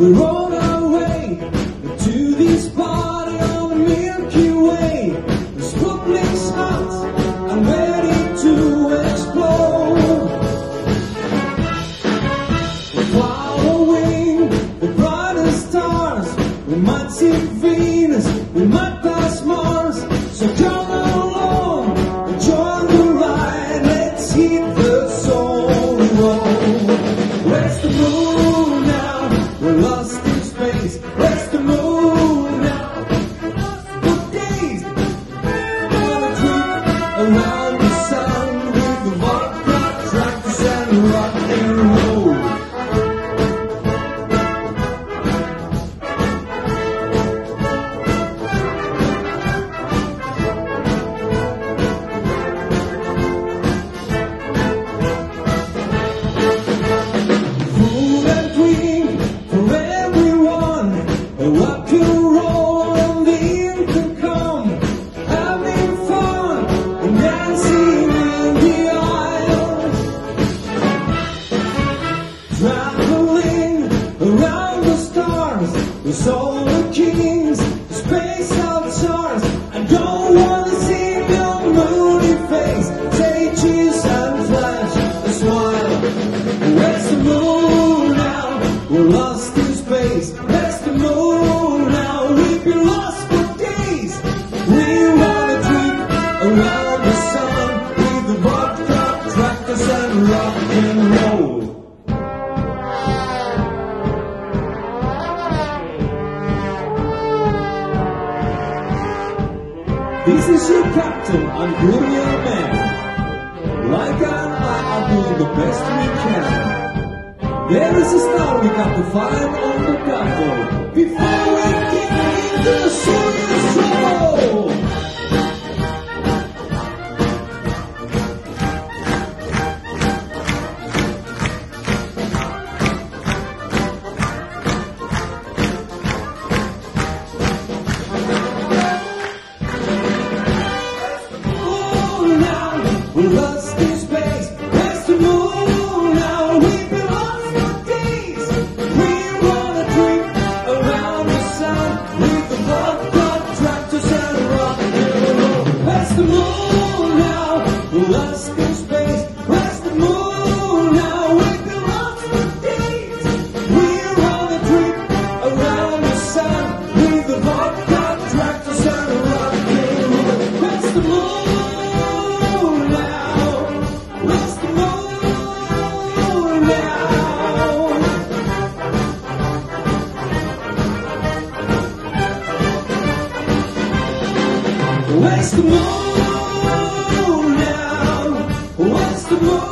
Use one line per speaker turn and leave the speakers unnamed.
We're on our way to this party on the Milky Way. The Sputnik's hot and ready to explode. We're following the brightest stars. We might see Venus, we might pass Mars. So join the ride. Let's hit the moon stars. The solar kings, the space stars. I don't wanna see your moody face. Say cheese and flash a smile. Where's the moon now? We're lost This is your captain, Old Man. Like and I are doing the best we can. There is a star we got to find on the platform before we get What's the move now? What's the move?